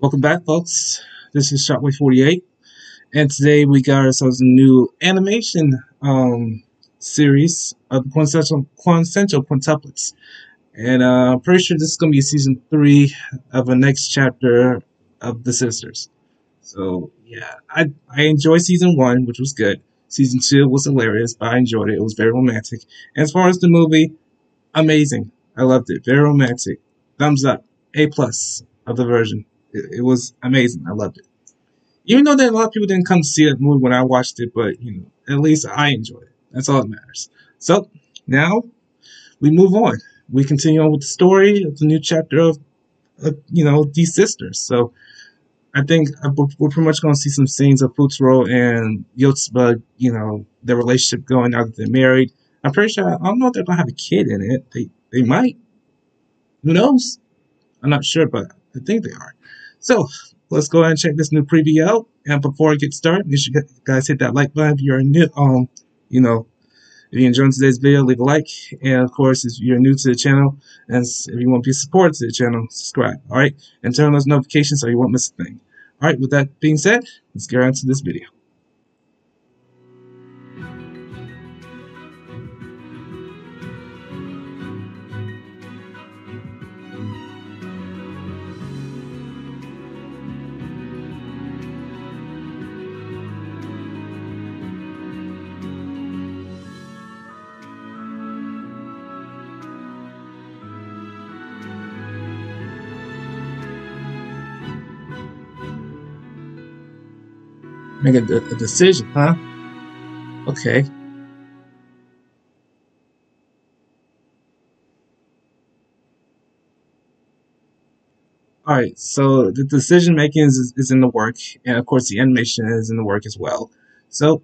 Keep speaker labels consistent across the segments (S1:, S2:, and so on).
S1: Welcome back, folks. This is Shockwave48, and today we got ourselves a new animation um, series of the Quintessential, Quintessential Quintuplets. And uh, I'm pretty sure this is going to be season three of the next chapter of The Sisters. So, yeah, I, I enjoyed season one, which was good. Season two was hilarious, but I enjoyed it. It was very romantic. And as far as the movie, amazing. I loved it. Very romantic. Thumbs up. A plus of the version. It, it, was amazing. I loved it. Even though that a lot of people didn't come see that movie when I watched it, but you know, at least I enjoyed it. That's all that matters. So now we move on. We continue on with the story of the new chapter of, uh, you know, these sisters. So I think we're pretty much going to see some scenes of Futaro and Yotsuba, you know, their relationship going now that they're married. I'm pretty sure, I don't know if they're going to have a kid in it. They, they might. Who knows? I'm not sure, but I think they are. So let's go ahead and check this new preview out. And before I get started, you guys hit that like button if you're new. Um, you know, if you enjoyed today's video, leave a like. And of course, if you're new to the channel and if you want to be supportive to the channel, subscribe. All right, and turn on those notifications so you won't miss a thing. All right, with that being said, let's get on to this video. Make a, a decision, huh? Okay. All right, so the decision making is, is in the work, and of course the animation is in the work as well. So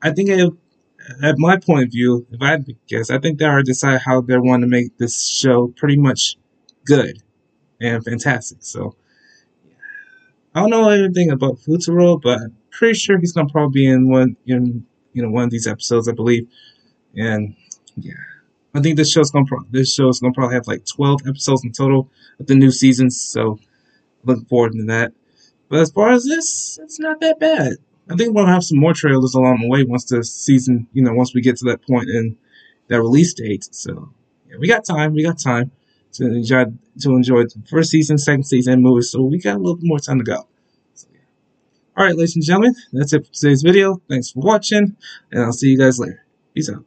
S1: I think I, at my point of view, if I guess, I think they already decided how they want to make this show pretty much good and fantastic. So I don't know anything about Futaro, but I'm pretty sure he's gonna probably be in one in you know one of these episodes, I believe. And yeah, I think this show's gonna pro- this show's gonna probably have like 12 episodes in total of the new season. So looking forward to that. But as far as this, it's not that bad. I think we'll have some more trailers along the way once the season, you know, once we get to that point in that release date. So yeah, we got time. We got time to enjoy to enjoy the first season, second season movies. So we got a little bit more time to go. So, yeah. All right, ladies and gentlemen, that's it for today's video. Thanks for watching, and I'll see you guys later. Peace out.